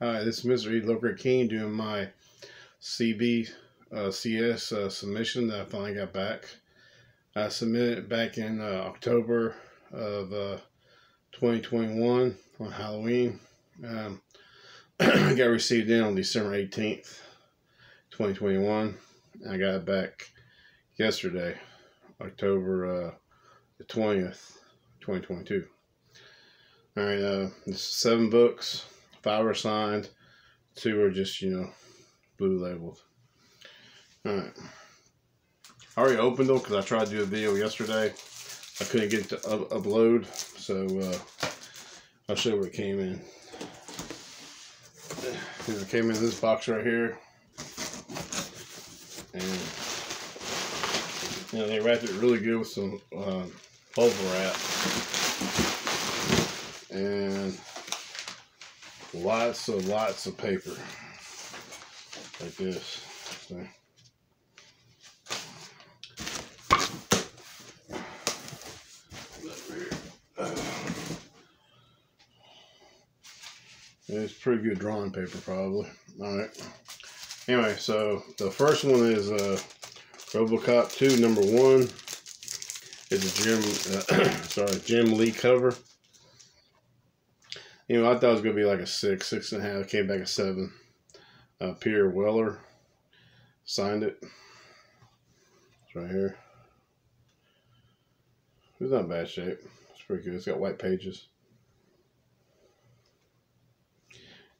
Hi, this is Mr. E. Low Grade King doing my CB uh, CS uh, submission that I finally got back. I submitted it back in uh, October of uh, 2021 on Halloween. Um, I got received in on December 18th, 2021. I got it back yesterday, October uh, the 20th, 2022. All right, uh, this is seven books. Five are signed. Two are just, you know, blue labeled. Alright. I already opened them because I tried to do a video yesterday. I couldn't get to up upload. So, uh, I'll show you what it came in. It came in this box right here. And, you know, they wrapped it really good with some uh, bubble wrap. And lots of lots of paper like this. So. It's pretty good drawing paper, probably. All right. Anyway, so the first one is uh, RoboCop 2, number one. It's a Jim, uh, sorry, Jim Lee cover. You know, I thought it was going to be like a six, six and a half. Came back a seven. Uh, Peter Weller signed it. It's right here. It's not bad shape. It's pretty good. It's got white pages.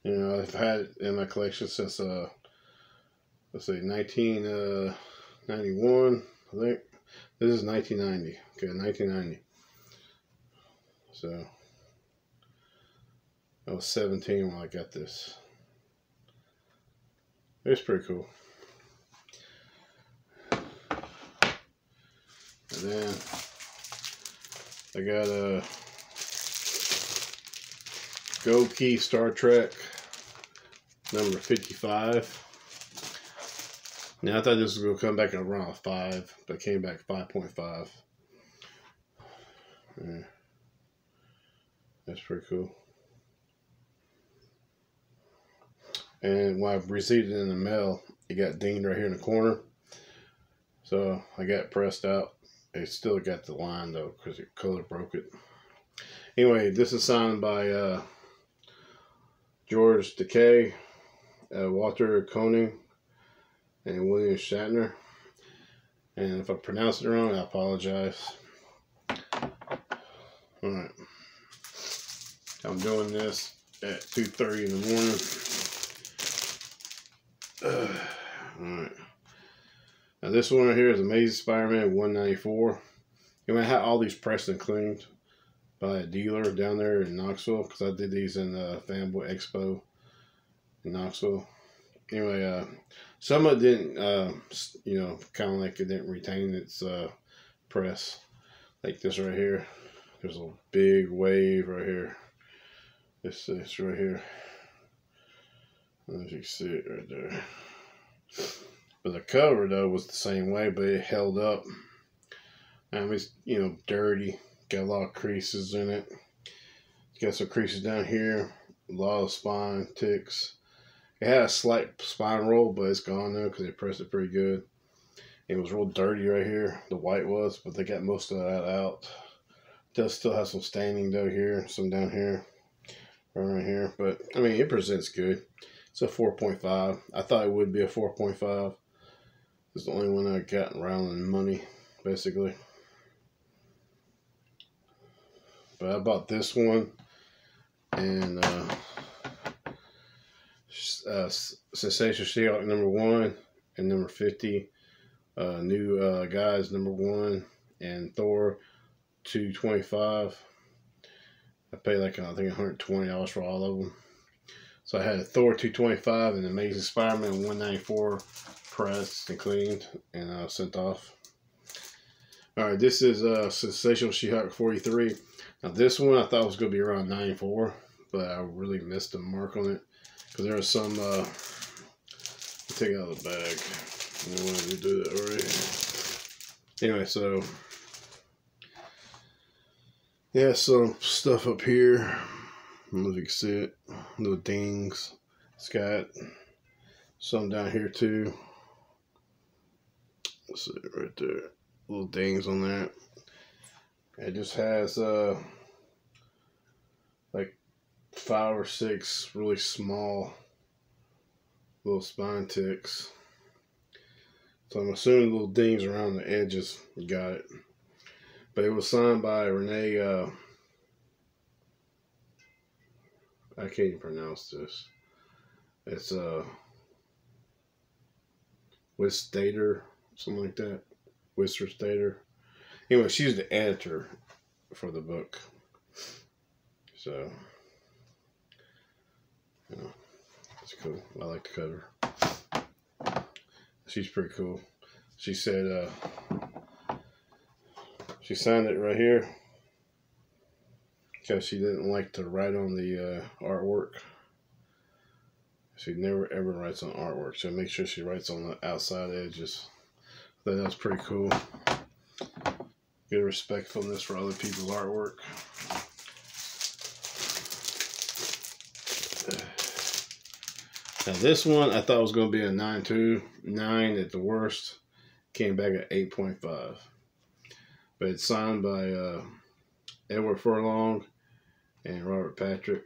You know, I've had it in my collection since, uh, let's see, 1991, uh, I think. This is 1990. Okay, 1990. So. I was 17 when I got this. It's pretty cool. And then I got a Gold Key Star Trek number 55. Now I thought this was going to come back around 5, but it came back 5.5. Yeah. That's pretty cool. And when I received it in the mail, it got dinged right here in the corner. So I got pressed out. It still got the line though, because the color broke it. Anyway, this is signed by uh, George Takei, uh, Walter Koenig, and William Shatner. And if I pronounce it wrong, I apologize. Alright. I'm doing this at 2.30 in the morning. Uh, Alright. Now this one right here is Amazing Spider-Man 194. And I had all these pressed and cleaned by a dealer down there in Knoxville because I did these in the Fanboy Expo in Knoxville. Anyway, uh, some of it didn't, uh, you know, kind of like it didn't retain its uh, press. Like this right here. There's a big wave right here. This, this right here. As you can see it right there. But the cover though was the same way, but it held up. Um, it's you know dirty, got a lot of creases in it. It's got some creases down here, a lot of spine ticks. It had a slight spine roll, but it's gone now because they pressed it pretty good. It was real dirty right here, the white was, but they got most of that out. Does still have some staining though here, some down here, right here. But I mean, it presents good. It's a 4.5. I thought it would be a 4.5. It's the only one I got around in money, basically. But I bought this one and uh, uh, Sensational She-Hulk number one and number 50. Uh, new uh, guys number one and Thor 225. I paid like I think $120 for all of them. So I had a Thor 225 and Amazing Spider-Man 194 pressed and cleaned and uh, sent off. All right, this is uh, Sensational She-Hulk 43. Now this one I thought was going to be around 94, but I really missed the mark on it because there was some. Uh, take out of the bag. I wanted to do that already. Anyway, so yeah, some stuff up here. If you can see it. Little dings. It's got some down here too. Let's see right there. Little dings on that. It just has uh like five or six really small little spine ticks. So I'm assuming little dings around the edges got it. But it was signed by Renee uh I can't even pronounce this. It's uh Wistater, something like that. Wister Stater. Anyway, she's the editor for the book. So you know, it's cool. I like the cover. She's pretty cool. She said uh she signed it right here because she didn't like to write on the uh, artwork. She never ever writes on artwork. So make sure she writes on the outside edges. I thought that was pretty cool. Good respectfulness for other people's artwork. Now this one I thought was going to be a 9.2, 9 at the worst. Came back at 8.5. But it's signed by uh, Edward Furlong and Robert Patrick.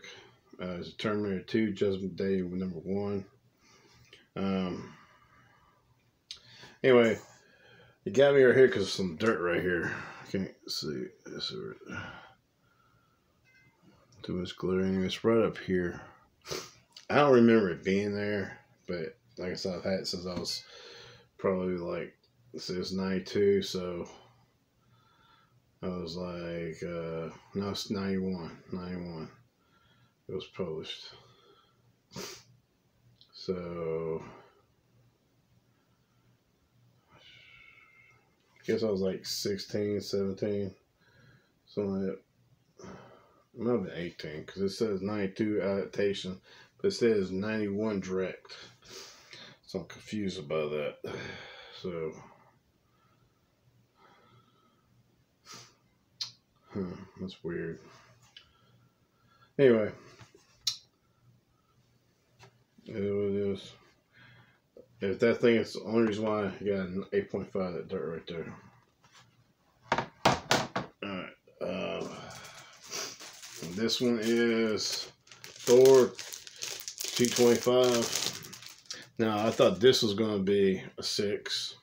Uh, it's a Terminator 2, Judgment Day number 1. Um, anyway, it got me right here because some dirt right here. I can't see. This too much glittering. It's right up here. I don't remember it being there, but like I said, I've had it since I was probably like, since 92, so I was like, uh, no, it's 91. 91. It was published. So, I guess I was like 16, 17. Something like that. Might have been 18 because it says 92 adaptation, but it says 91 direct. So I'm confused about that. So. Huh, that's weird. Anyway, it is. If that thing is the only reason why I got an 8.5 that dirt right there. Alright. Uh, this one is Thor 225. Now, I thought this was going to be a 6.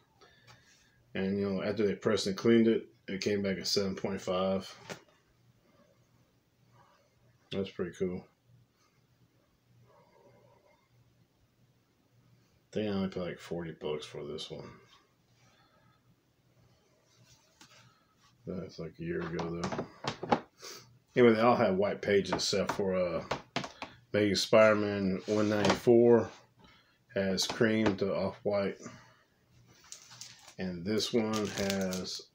And, you know, after they pressed and cleaned it, it came back at 7.5. That's pretty cool. I think I only paid like 40 bucks for this one. That's like a year ago though. Anyway, they all have white pages except for uh maybe Spider-Man 194 has cream to off-white. And this one has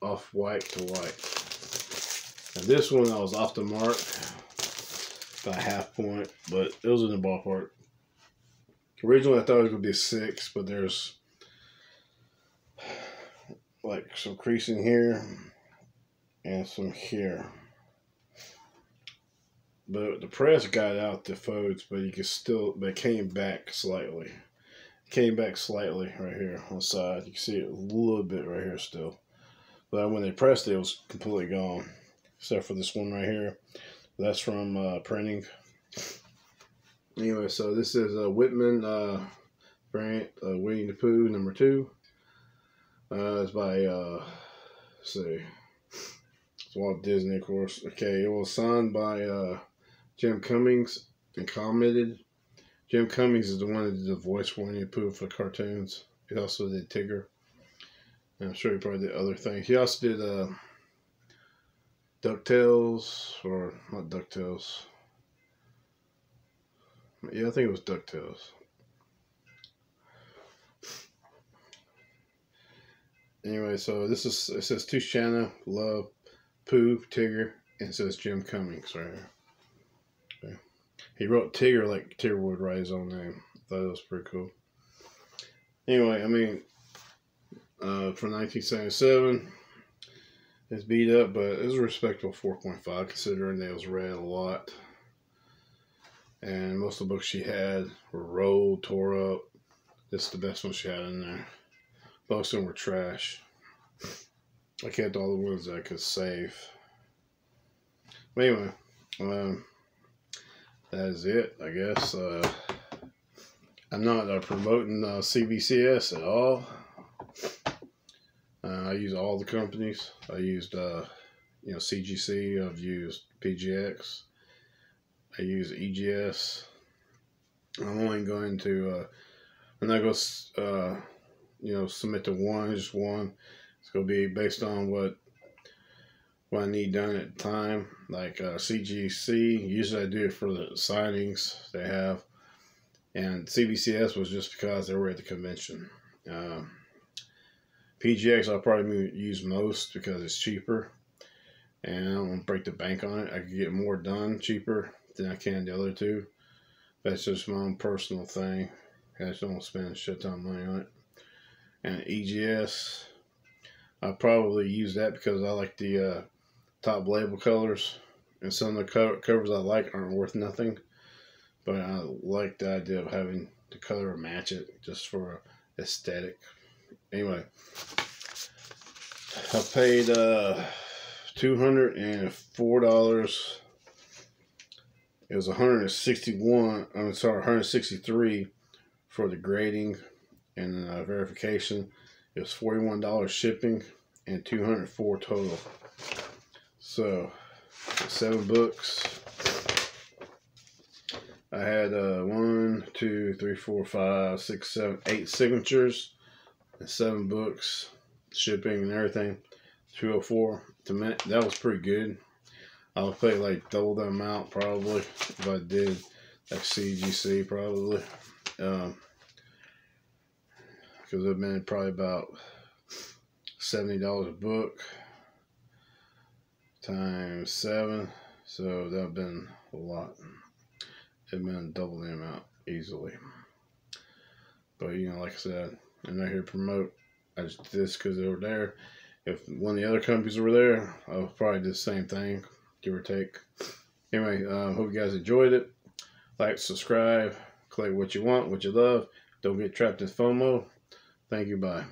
off white to white. Now this one I was off the mark by half point, but it was in the ballpark. Originally I thought it was gonna be a six, but there's like some creasing here and some here. But the press got out the folds, but you can still, it came back slightly. Came back slightly right here on the side. You can see it a little bit right here still. But when they pressed it, it was completely gone. Except for this one right here. That's from uh, printing. Anyway, so this is a Whitman uh, variant, uh, Winnie the Pooh number two. Uh, it's by, uh, see, it's Walt Disney, of course. Okay, it was signed by uh, Jim Cummings and commented. Jim Cummings is the one that did the voice for Winnie the Pooh for the cartoons. He also did Tigger. I'm sure he probably did other things. He also did uh, DuckTales, or not DuckTales. Yeah, I think it was DuckTales. Anyway, so this is, it says Tushana, Love, Pooh, Tigger, and it says Jim Cummings right here. Okay. He wrote Tigger like Tigger would write his own name. I thought it was pretty cool. Anyway, I mean, uh, from 1977. It's beat up, but it was a respectable 4.5 considering it was read a lot. and most of the books she had were rolled, tore up. This is the best one she had in there. Most of them were trash. I kept all the ones I could save. But anyway, um, that is it, I guess. Uh, I'm not uh, promoting uh, CBCS at all. I use all the companies. I used, uh, you know, CGC. I've used PGX. I use EGS. I'm only going to, uh, I'm not going to, uh, you know, submit to one, just one. It's going to be based on what what I need done at the time. Like uh, CGC, usually I do it for the signings they have. And CBCS was just because they were at the convention. Um, PGX I'll probably use most because it's cheaper. And I don't break the bank on it. I could get more done cheaper than I can the other two. That's just my own personal thing. I just don't spend a shit ton of money on it. And EGS, I probably use that because I like the uh, top label colors. And some of the co covers I like aren't worth nothing. But I like the idea of having the color match it just for aesthetic. Anyway, I paid uh, $204 it was 161 i'm sorry 163 for the grading and uh, verification. It was $41 shipping and 204 total. So seven books. I had uh, one two three four five six seven eight signatures and seven books shipping and everything 204 to me that was pretty good I would pay like double the amount probably if I did like CGC probably. Um, because it'd been probably about seventy dollars a book times seven, so that'd been a lot. It'd been double the amount easily. But you know, like I said, I'm not here to promote. I just this because they were there. If one of the other companies were there, I would probably do the same thing give or take. Anyway, um, hope you guys enjoyed it. Like, subscribe, click what you want, what you love. Don't get trapped in FOMO. Thank you. Bye.